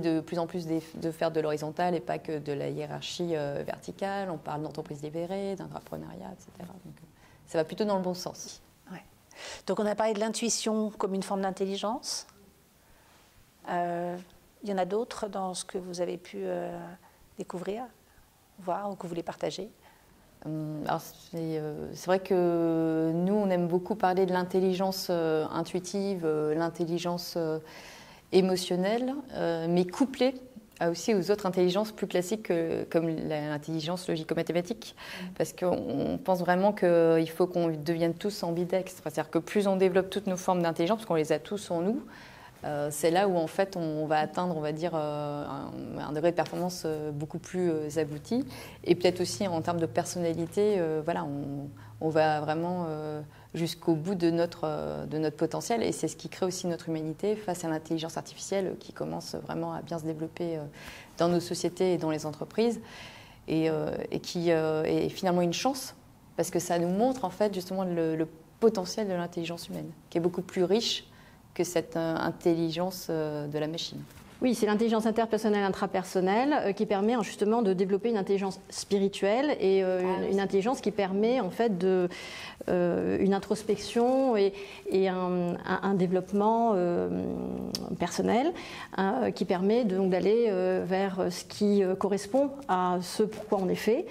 de plus en plus de faire de l'horizontal et pas que de la hiérarchie verticale. On parle d'entreprise libérée, d'entrepreneuriat, etc. Donc, ça va plutôt dans le bon sens. Donc on a parlé de l'intuition comme une forme d'intelligence. il y en a d'autres dans ce que vous avez pu découvrir, voir ou que vous voulez partager? Euh, euh, c'est vrai que nous, on aime beaucoup parler de l'intelligence euh, intuitive, l'intelligence émotionnelle, mais couplée aussi aux autres intelligences plus classiques comme l'intelligence logico-mathématique. Parce qu'on pense vraiment qu'il faut qu'on devienne tous ambidextres. C'est-à-dire que plus on développe toutes nos formes d'intelligence, parce qu'on les a tous en nous, euh, c'est là où en fait on va atteindre, on va dire, euh, un, degré de performance euh, beaucoup plus abouti. Et peut-être aussi en termes de personnalité, voilà, on, va vraiment jusqu'au bout de notre, de notre potentiel. Et c'est ce qui crée aussi notre humanité face à l'intelligence artificielle qui commence vraiment à bien se développer dans nos sociétés et dans les entreprises. Et, qui est finalement une chance parce que ça nous montre en fait justement le potentiel de l'intelligence humaine, qui est beaucoup plus riche que cette euh, intelligence euh, de la machine. Oui, c'est l'intelligence interpersonnelle, intrapersonnelle euh, qui permet justement de développer une intelligence spirituelle et ah une, intelligence qui permet en fait de une introspection et, et un, développement personnel qui permet donc d'aller vers ce qui correspond à ce pourquoi on est fait.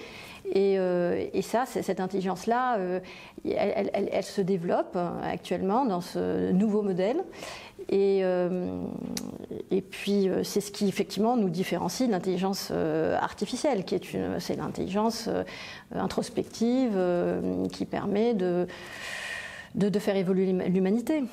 Et, et ça, cette intelligence-là, elle, se développe actuellement dans ce nouveau modèle. Et, euh, puis, euh, c'est ce qui effectivement nous différencie de l'intelligence euh, artificielle, qui est c'est l'intelligence introspective qui permet de, de, faire évoluer l'humanité.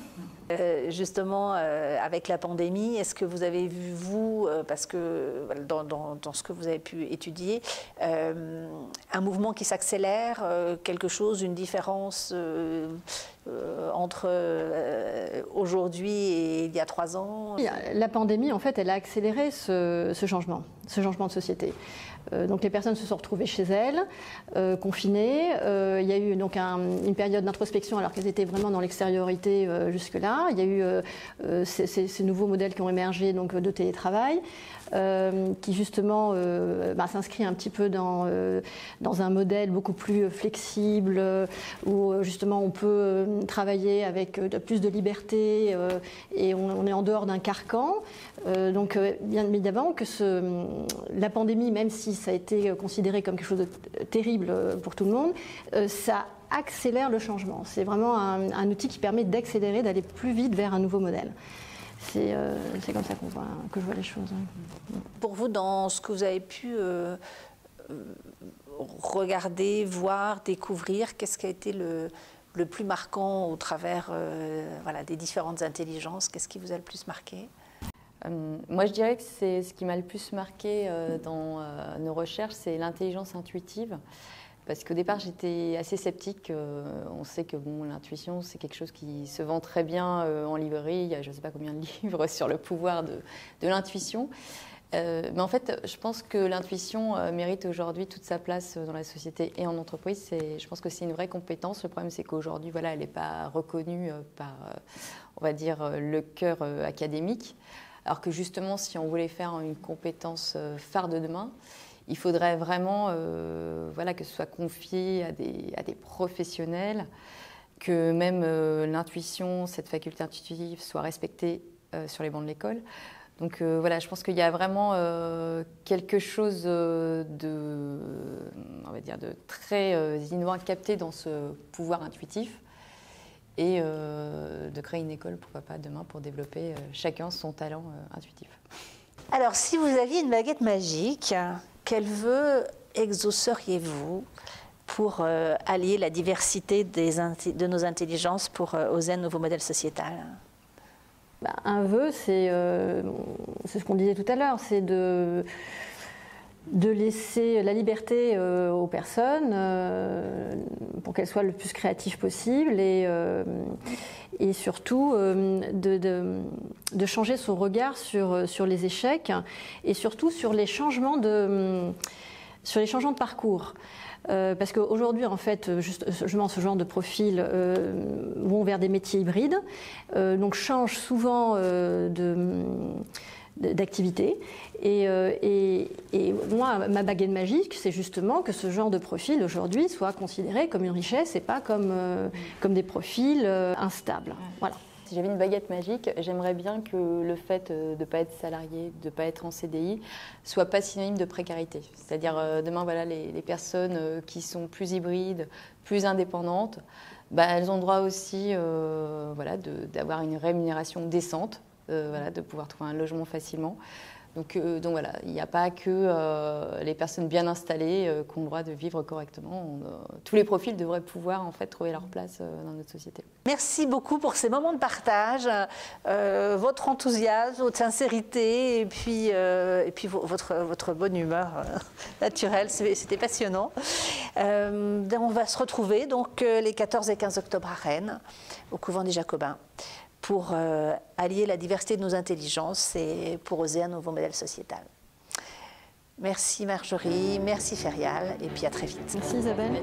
justement, avec la pandémie, est-ce que vous avez vu, vous, parce que dans, dans, dans, ce que vous avez pu étudier, un mouvement qui s'accélère, quelque chose, une différence euh, entre euh, aujourd'hui et il y a trois ans? La pandémie, en fait, elle a accéléré ce, changement, ce changement de société. Euh, donc les personnes se sont retrouvées chez elles, confinées. il y a eu donc une période d'introspection alors qu'elles étaient vraiment dans l'extériorité jusque-là. Il y a eu ces, nouveaux modèles qui ont émergé donc, de télétravail. Euh, qui justement euh, bah, s'inscrit un petit peu dans, euh, un modèle beaucoup plus flexible, où justement on peut travailler avec plus de liberté et on, est en dehors d'un carcan. donc bien évidemment que la pandémie, même si ça a été considéré comme quelque chose de terrible pour tout le monde, ça accélère le changement. C'est vraiment un, outil qui permet d'accélérer, d'aller plus vite vers un nouveau modèle. Euh, c'est comme ça voit, que je vois les choses. Pour vous, dans ce que vous avez pu euh, regarder, voir, découvrir, qu'est-ce qui a été le, plus marquant au travers euh, des différentes intelligences? Qu'est-ce qui vous a le plus marqué? Moi, je dirais que c'est ce qui m'a le plus marqué dans nos recherches, c'est l'intelligence intuitive. Parce qu'au départ, j'étais assez sceptique. Euh, on sait que l'intuition, c'est quelque chose qui se vend très bien euh, en librairie. Il y a je ne sais pas combien de livres sur le pouvoir de, l'intuition. Euh, mais en fait, je pense que l'intuition mérite aujourd'hui toute sa place dans la société et en entreprise. Je pense que c'est une vraie compétence. Le problème, c'est qu'aujourd'hui, voilà, elle n'est pas reconnue par, on va dire, le cœur académique. Alors que justement, si on voulait faire une compétence phare de demain, il faudrait vraiment euh, voilà, que ce soit confié à des, professionnels, que même euh, l'intuition, cette faculté intuitive, soit respectée euh, sur les bancs de l'école. Donc voilà, je pense qu'il y a vraiment quelque chose de, on va dire, de très à capter dans ce pouvoir intuitif et de créer une école, pourquoi pas, demain, pour développer chacun son talent intuitif. Alors, si vous aviez une baguette magique, quel vœu exauceriez-vous pour euh, allier la diversité des de nos intelligences pour euh, oser un nouveau modèle sociétal? Bah, Un vœu, euh, c'est ce qu'on disait tout à l'heure, c'est de, de laisser la liberté aux personnes pour qu'elles soient le plus créatives possible et, et surtout de, de, changer son regard sur, sur les échecs et surtout sur les changements de, sur les changements de parcours. Euh, parce qu'aujourd'hui, en fait, justement, ce genre de profils euh, vont vers des métiers hybrides, euh, donc changent souvent de d'activité. Et, et, moi, ma baguette magique, c'est justement que ce genre de profil aujourd'hui soit considéré comme une richesse et pas comme, comme des profils instables. Voilà. Si j'avais une baguette magique, j'aimerais bien que le fait de ne pas être salarié, de ne pas être en CDI, soit pas synonyme de précarité. C'est-à-dire demain, voilà, les, les, personnes qui sont plus hybrides, plus indépendantes, bah, elles ont droit aussi euh, voilà, d'avoir une rémunération décente, euh, voilà, de pouvoir trouver un logement facilement. Donc, euh, voilà, il n'y a pas que les personnes bien installées qui ont le droit de vivre correctement. tous les profils devraient pouvoir en fait trouver leur place dans notre société. Merci beaucoup pour ces moments de partage, votre enthousiasme, votre sincérité et puis, votre, bonne humeur naturelle. C'était passionnant. on va se retrouver donc les 14 et 15 octobre à Rennes, au couvent des Jacobins pour euh, allier la diversité de nos intelligences et pour oser un nouveau modèle sociétal. Merci Marjorie, merci Ferial, et puis à très vite. Merci Isabelle.